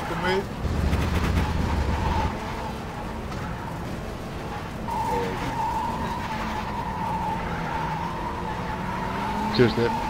talk to me. Cheers, Nick.